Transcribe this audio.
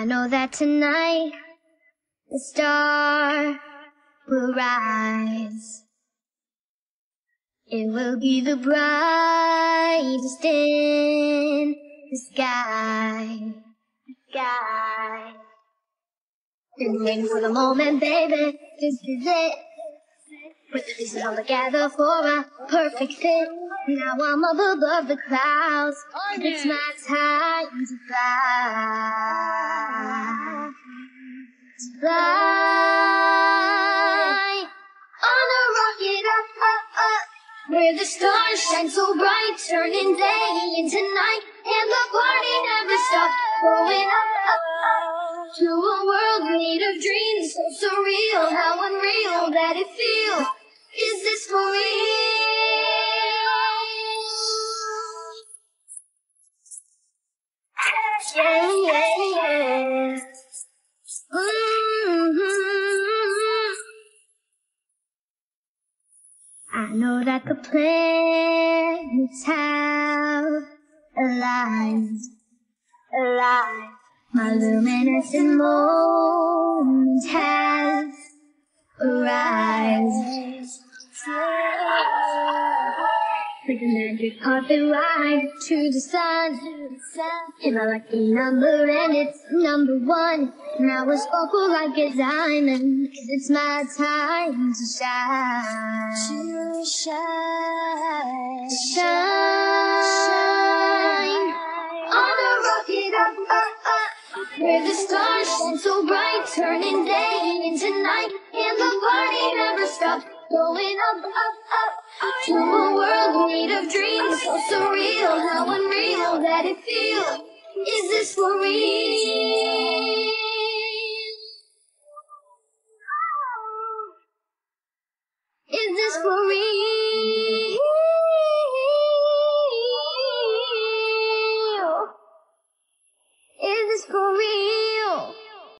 I know that tonight the star will rise. It will be the brightest in the sky. Sky. Been waiting for the moment, baby. This is it. Put the pieces all together for a perfect fit. Now I'm up above the clouds. It's my time to fly. Fly. On a rocket up, up, up. Where the stars shine so bright, turning day into night. And the party never stops. Going up, up, up. To a world made of dreams. So surreal, how unreal that it feels. Is this for real? Yeah, I know that the planets have aligned, aligned. My luminescent moment has arrived. Like a magic carpet ride to the sun. Hit my lucky number and it's number one. Now I sparkle like a diamond. Cause it's my time to shine. To shine. Shine. On a rocket up, up, up. Where the stars shine so bright, turning day into night. And the party never stops. Going up, up, up. To a world made of dreams, so surreal, how unreal that it feels. Is this for real? Is this for real?